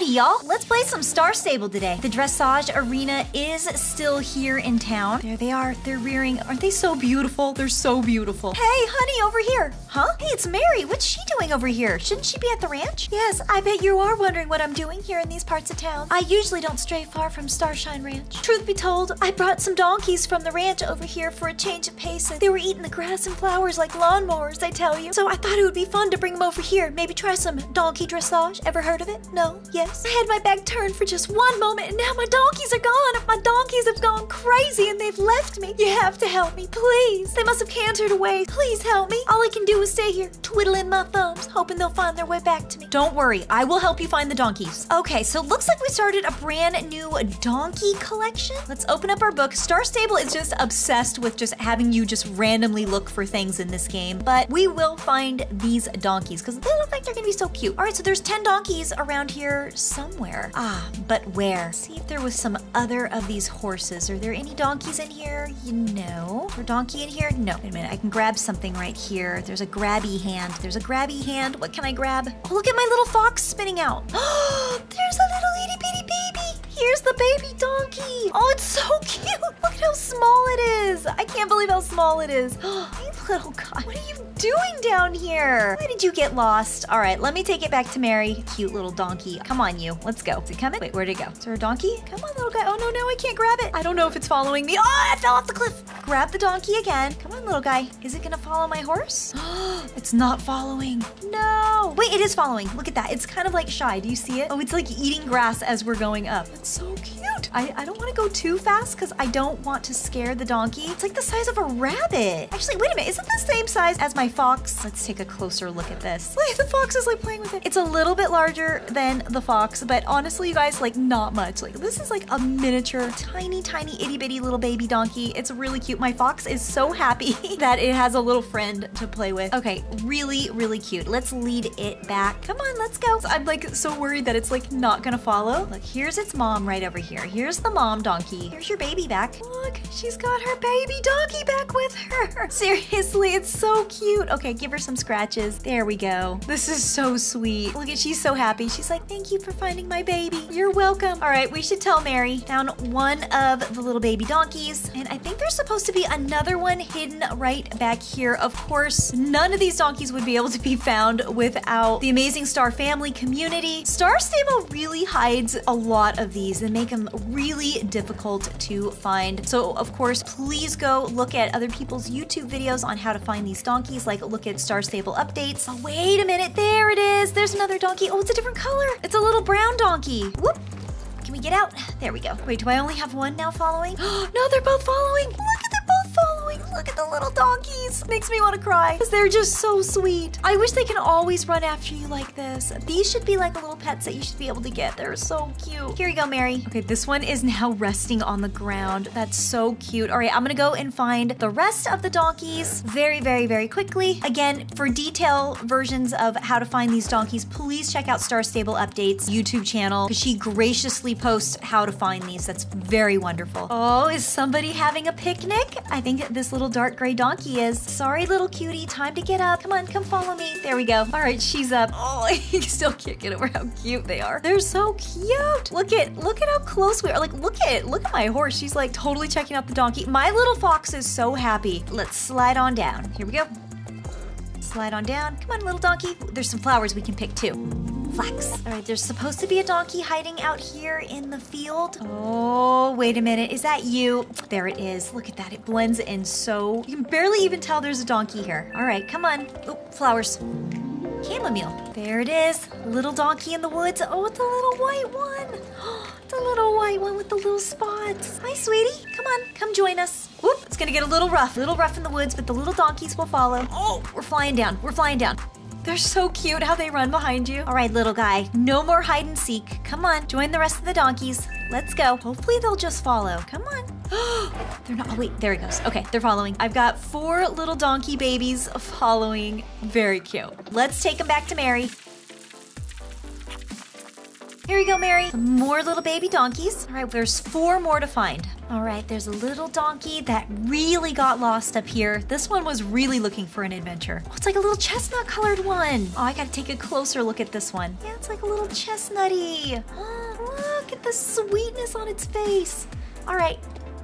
Howdy, y'all. Let's play some Star Stable today. The dressage arena is still here in town. There they are. They're rearing. Aren't they so beautiful? They're so beautiful. Hey, honey, over here. Huh? Hey, it's Mary. What's she doing over here? Shouldn't she be at the ranch? Yes, I bet you are wondering what I'm doing here in these parts of town. I usually don't stray far from Starshine Ranch. Truth be told, I brought some donkeys from the ranch over here for a change of pace, they were eating the grass and flowers like lawnmowers, I tell you. So I thought it would be fun to bring them over here. Maybe try some donkey dressage. Ever heard of it? No? Yes? I had my back turned for just one moment, and now my donkeys are gone. My donkeys have gone crazy, and they've left me. You have to help me, please. They must have cantered away. Please help me. All I can do is stay here, twiddling my thumbs, hoping they'll find their way back to me. Don't worry, I will help you find the donkeys. Okay, so it looks like we started a brand new donkey collection. Let's open up our book. Star Stable is just obsessed with just having you just randomly look for things in this game, but we will find these donkeys because they look like they're gonna be so cute. All right, so there's 10 donkeys around here somewhere. Ah, but where? See if there was some other of these horses. Are there any donkeys in here? You know. Is there donkey in here? No. Wait a minute, I can grab something right here. There's a grabby hand. There's a grabby hand. What can I grab? Oh, look at my little fox spinning out. Oh, there's a little itty bitty baby. Here's the baby donkey. Oh, it's so cute. Look at how small it is. I can't believe how small it is. you little guy. What are you doing down here? Why did you get lost? All right, let me take it back to Mary. Cute little donkey. Come on, you. Let's go. Is it coming? Wait, where'd it go? Is there a donkey? Come on, little guy. Oh, no, no, I can't grab it. I don't know if it's following me. Oh, I fell off the cliff. Grab the donkey again. Come on, little guy. Is it gonna follow my horse? it's not following. No. Wait, it is following. Look at that. It's kind of like shy. Do you see it? Oh, it's like eating grass as we're going up. It's so cute. I, I don't want to go too fast because I don't want to scare the donkey. It's like the size of a rabbit. Actually, wait a minute. Is it the same size as my fox? Let's take a closer look at this. Wait, the fox is like playing with it. It's a little bit larger than the fox, but honestly, you guys, like not much. Like this is like a miniature, tiny, tiny, itty bitty little baby donkey. It's a really cute. My fox is so happy that it has a little friend to play with. Okay, really, really cute. Let's lead it back. Come on, let's go. I'm like so worried that it's like not gonna follow. Look, here's its mom right over here. Here's the mom donkey. Here's your baby back. Look, she's got her baby donkey back with her. Seriously, it's so cute. Okay, give her some scratches. There we go. This is so sweet. Look at, she's so happy. She's like, thank you for finding my baby. You're welcome. All right, we should tell Mary. Found one of the little baby donkeys, and I think they're supposed to be another one hidden right back here. Of course, none of these donkeys would be able to be found without the Amazing Star family community. Star Stable really hides a lot of these and make them really difficult to find. So, of course, please go look at other people's YouTube videos on how to find these donkeys, like look at Star Stable updates. Oh, wait a minute, there it is. There's another donkey. Oh, it's a different color. It's a little brown donkey. Whoop. Can we get out? There we go. Wait, do I only have one now following? no, they're both following. Look Makes me want to cry because they're just so sweet. I wish they can always run after you like this. These should be like a little pets that you should be able to get. They're so cute. Here you go, Mary. Okay, this one is now resting on the ground. That's so cute. All right, I'm gonna go and find the rest of the donkeys very, very, very quickly. Again, for detail versions of how to find these donkeys, please check out Star Stable Updates YouTube channel because she graciously posts how to find these. That's very wonderful. Oh, is somebody having a picnic? I think this little dark gray donkey is. Sorry, little cutie, time to get up. Come on, come follow me. There we go. All right, she's up. Oh, I still can't get over how cute they are. They're so cute. Look at look at how close we are. Like, look at look at my horse. She's like totally checking out the donkey. My little fox is so happy. Let's slide on down. Here we go. Slide on down. Come on, little donkey. There's some flowers we can pick too. Flax. All right, there's supposed to be a donkey hiding out here in the field. Oh, wait a minute. Is that you? There it is. Look at that. It blends in so... You can barely even tell there's a donkey here. All right, come on. Oh, flowers. Chamomile. There it is. Little donkey in the woods. Oh, it's a little white one. Oh, the little white one with the little spots. Hi, sweetie. Come on, come join us. Whoop, it's gonna get a little rough. A little rough in the woods, but the little donkeys will follow. Oh, we're flying down. We're flying down. They're so cute how they run behind you. All right, little guy, no more hide and seek. Come on, join the rest of the donkeys. Let's go. Hopefully they'll just follow. Come on. they're not, oh wait, there he goes. Okay, they're following. I've got four little donkey babies following. Very cute. Let's take them back to Mary. Here we go, Mary. Some more little baby donkeys. All right, there's four more to find. All right, there's a little donkey that really got lost up here. This one was really looking for an adventure. Oh, it's like a little chestnut colored one. Oh, I gotta take a closer look at this one. Yeah, it's like a little chestnutty. Oh, look at the sweetness on its face. All right,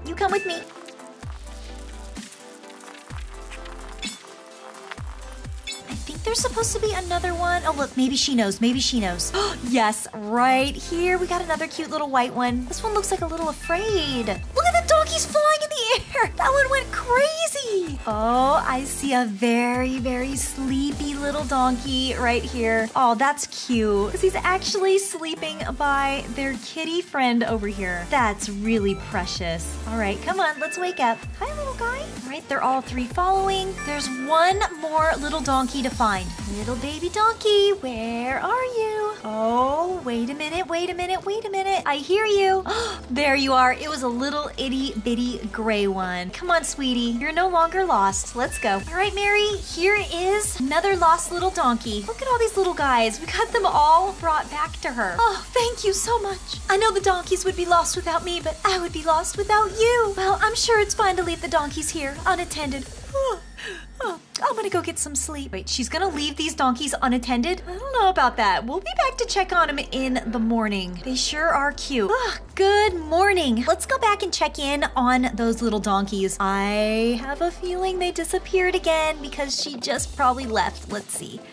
you come with me. I think there's supposed to be another one. Oh, look, maybe she knows. Maybe she knows. yes, right here. We got another cute little white one. This one looks like a little afraid. Look at the donkeys flying in the air. That one went crazy. Oh, I see a very, very sleepy little donkey right here. Oh, that's cute. Because he's actually sleeping by their kitty friend over here. That's really precious. All right, come on, let's wake up. Hi, little guy. All right, they're all three following. There's one more little donkey to find. Little baby donkey, where are you? Oh, wait a minute, wait a minute, wait a minute. I hear you. there you are. It was a little itty bitty gray one. Come on, sweetie. You're no longer lost. Let's go. All right, Mary, here is another lost little donkey. Look at all these little guys. We got them all brought back to her. Oh, thank you so much. I know the donkeys would be lost without me, but I would be lost without you. Well, I'm sure it's fine to leave the donkeys here unattended. Oh, I'm gonna go get some sleep. Wait, she's gonna leave these donkeys unattended? I don't know about that. We'll be back to check on them in the morning. They sure are cute. Ah, good morning. Let's go back and check in on those little donkeys. I have a feeling they disappeared again because she just probably left. Let's see.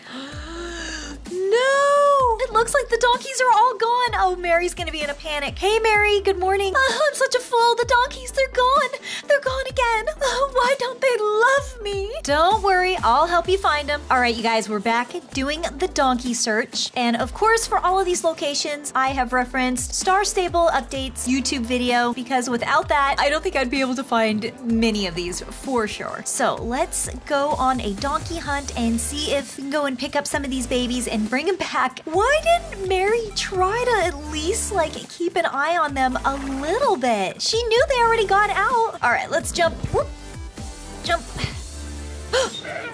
No! It looks like the donkeys are all gone. Oh, Mary's gonna be in a panic. Hey, Mary, good morning. Oh, I'm such a fool. The donkeys, they're gone. They're gone again. Oh, why don't they love me? Don't worry, I'll help you find them. All right, you guys, we're back doing the donkey search. And of course, for all of these locations, I have referenced Star Stable Updates YouTube video because without that, I don't think I'd be able to find many of these for sure. So let's go on a donkey hunt and see if we can go and pick up some of these babies and bring them back. Why didn't Mary try to at least like keep an eye on them a little bit? She knew they already got out. All right, let's jump. Whoop. Jump.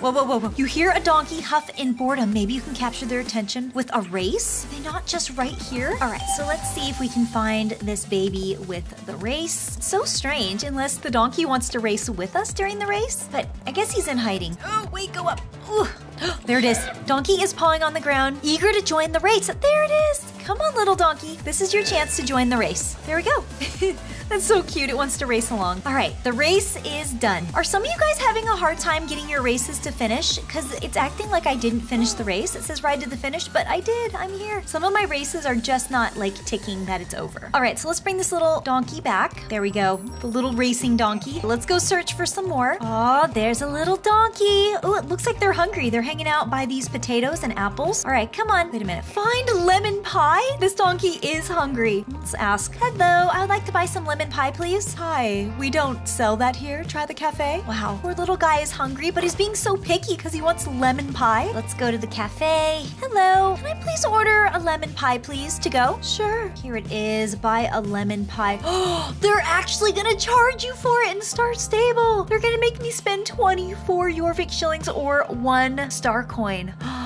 Whoa, whoa, whoa, whoa. You hear a donkey huff in boredom. Maybe you can capture their attention with a race? Are they not just right here? All right, so let's see if we can find this baby with the race. So strange, unless the donkey wants to race with us during the race. But I guess he's in hiding. Oh, wait, go up. Ooh. There it is. Donkey is pawing on the ground, eager to join the race. There it is. Come on, little donkey. This is your chance to join the race. There we go. That's so cute. It wants to race along. All right, the race is done. Are some of you guys having a hard time getting your races to finish? Because it's acting like I didn't finish the race. It says ride to the finish, but I did. I'm here. Some of my races are just not like ticking that it's over. All right, so let's bring this little donkey back. There we go. The little racing donkey. Let's go search for some more. Oh, there's a little donkey. Oh, it looks like they're hungry. They're hanging out by these potatoes and apples. All right, come on. Wait a minute. Find lemon pie? This donkey is hungry. Let's ask. Hello, I would like to buy some lemon pie, please. Hi, we don't sell that here. Try the cafe. Wow, poor little guy is hungry, but he's being so picky because he wants lemon pie. Let's go to the cafe. Hello, can I please order a lemon pie, please, to go? Sure. Here it is. Buy a lemon pie. Oh, they're actually gonna charge you for it in Star Stable. They're gonna make me spend 24 Jorvik shillings or one star coin.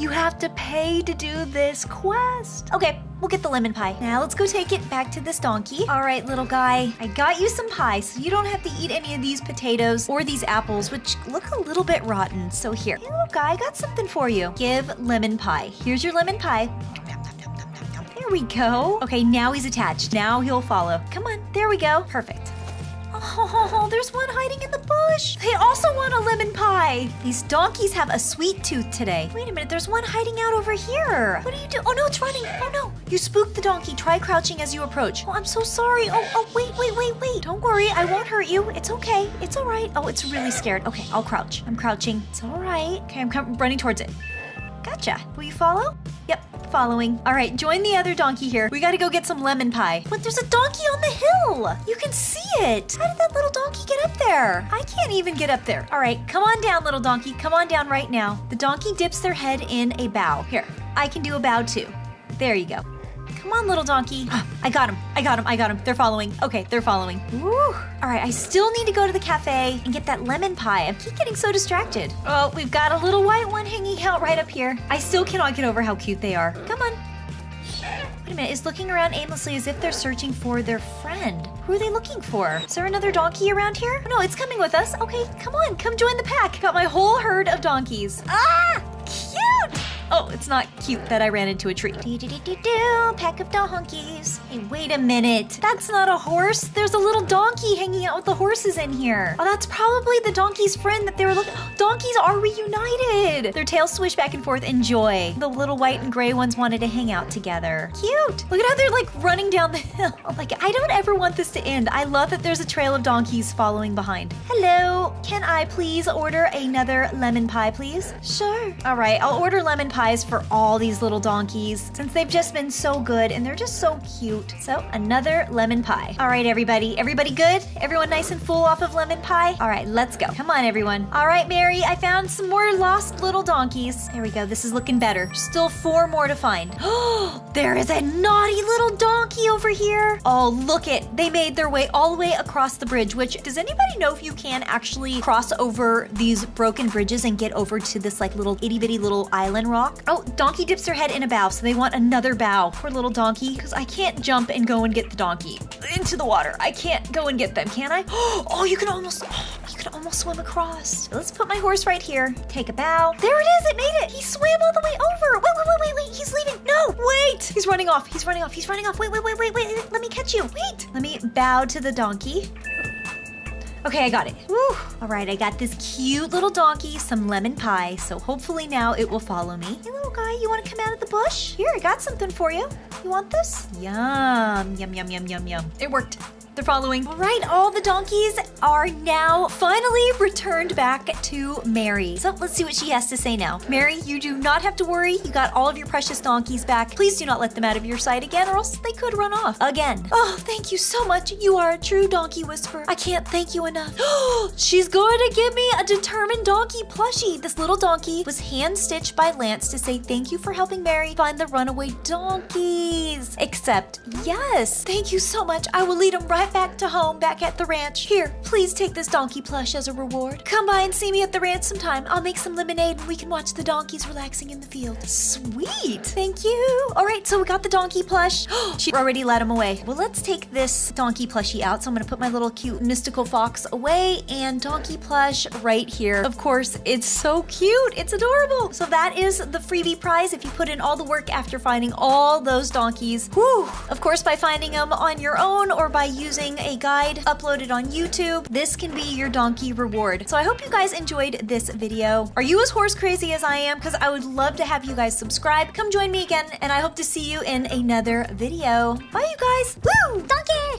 You have to pay to do this quest. Okay, we'll get the lemon pie. Now let's go take it back to this donkey. All right, little guy, I got you some pie, so you don't have to eat any of these potatoes or these apples, which look a little bit rotten. So here, hey, little guy, I got something for you. Give lemon pie. Here's your lemon pie. There we go. Okay, now he's attached. Now he'll follow. Come on, there we go. Perfect. Oh, there's one hiding in the bush. They also want a lemon pie. These donkeys have a sweet tooth today. Wait a minute, there's one hiding out over here. What do you do? Oh no, it's running. Oh no. You spooked the donkey. Try crouching as you approach. Oh, I'm so sorry. Oh, oh, wait, wait, wait, wait. Don't worry, I won't hurt you. It's okay. It's all right. Oh, it's really scared. Okay, I'll crouch. I'm crouching. It's all right. Okay, I'm running towards it. Gotcha. Will you follow? Yep, following. All right, join the other donkey here. We gotta go get some lemon pie. But there's a donkey on the hill. You can see it. How did that little donkey get up there? I can't even get up there. All right, come on down, little donkey. Come on down right now. The donkey dips their head in a bow. Here, I can do a bow too. There you go. Come on, little donkey. I got him. I got him. I got him. They're following. Okay, they're following. Woo. All right, I still need to go to the cafe and get that lemon pie. I keep getting so distracted. Oh, we've got a little white one hanging out right up here. I still cannot get over how cute they are. Come on. Wait a minute, is looking around aimlessly as if they're searching for their friend. Who are they looking for? Is there another donkey around here? Oh, no, it's coming with us. Okay, come on, come join the pack. Got my whole herd of donkeys. Ah! Oh, it's not cute that I ran into a tree. Do, do, do, do, do, pack of donkeys. Hey, wait a minute. That's not a horse. There's a little donkey hanging out with the horses in here. Oh, that's probably the donkey's friend that they were looking. Donkeys are reunited. Their tails swish back and forth in joy. The little white and gray ones wanted to hang out together. Cute. Look at how they're like running down the hill. Like, I don't ever want this to end. I love that there's a trail of donkeys following behind. Hello. Can I please order another lemon pie, please? Sure. All right, I'll order lemon pie pies for all these little donkeys since they've just been so good and they're just so cute. So another lemon pie. All right, everybody. Everybody good? Everyone nice and full off of lemon pie? All right, let's go. Come on, everyone. All right, Mary, I found some more lost little donkeys. There we go. This is looking better. Still four more to find. Oh, there is a naughty little donkey over here. Oh, look it. They made their way all the way across the bridge, which does anybody know if you can actually cross over these broken bridges and get over to this like little itty bitty little island rock? Rock. Oh, Donkey dips her head in a bow, so they want another bow. Poor little donkey, because I can't jump and go and get the donkey into the water. I can't go and get them, can I? Oh, you can almost, oh, you can almost swim across. Let's put my horse right here. Take a bow. There it is, it made it. He swam all the way over. Wait, wait, wait, wait, wait, he's leaving. No, wait. He's running off, he's running off, he's running off. Wait, wait, wait, wait, wait, let me catch you. Wait. Let me bow to the donkey. Okay, I got it. Woo. All right, I got this cute little donkey, some lemon pie, so hopefully now it will follow me. Hey, little guy, you want to come out of the bush? Here, I got something for you. You want this? Yum, yum, yum, yum, yum, yum. It worked. Following. All right, all the donkeys are now finally returned back to Mary. So let's see what she has to say now. Mary, you do not have to worry. You got all of your precious donkeys back. Please do not let them out of your sight again or else they could run off again. Oh, thank you so much. You are a true donkey whisperer. I can't thank you enough. She's going to give me a determined donkey plushie. This little donkey was hand stitched by Lance to say thank you for helping Mary find the runaway donkeys. Except, yes, thank you so much. I will lead them right right back to home, back at the ranch. Here, please take this donkey plush as a reward. Come by and see me at the ranch sometime. I'll make some lemonade and we can watch the donkeys relaxing in the field. Sweet. Thank you. All right, so we got the donkey plush. she already let him away. Well, let's take this donkey plushie out. So I'm gonna put my little cute mystical fox away and donkey plush right here. Of course, it's so cute. It's adorable. So that is the freebie prize if you put in all the work after finding all those donkeys. Whew. Of course, by finding them on your own or by using using a guide uploaded on YouTube, this can be your donkey reward. So I hope you guys enjoyed this video. Are you as horse crazy as I am? Because I would love to have you guys subscribe. Come join me again, and I hope to see you in another video. Bye, you guys. Woo! Donkey!